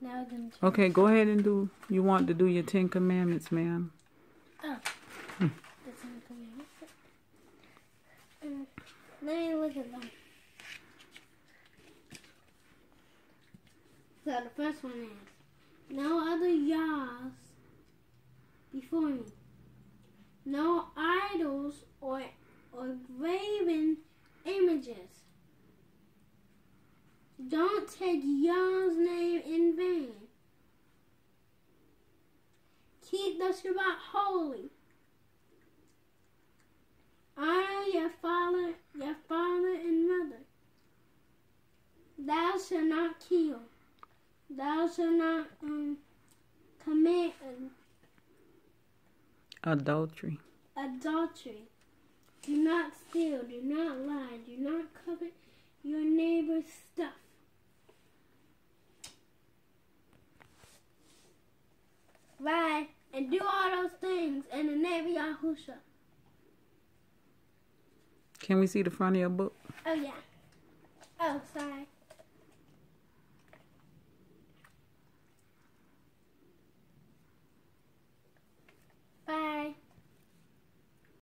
Now we're gonna. Okay, go ahead and do. You want to do your Ten Commandments, ma'am? Oh. Hmm. The commandments. Mm, Let me look at them. So the first one is no other yahs before me, no idols or or graven images. Don't take Yah's name in vain. Keep the Shabbat holy. Honor your father, your father and mother. Thou shalt not kill. Thou shalt not um, commit um, Adultery. adultery. Do not steal. Do not lie. Do not covet and do all those things in the name of Yahusha. Can we see the front of your book? Oh yeah. Oh, sorry.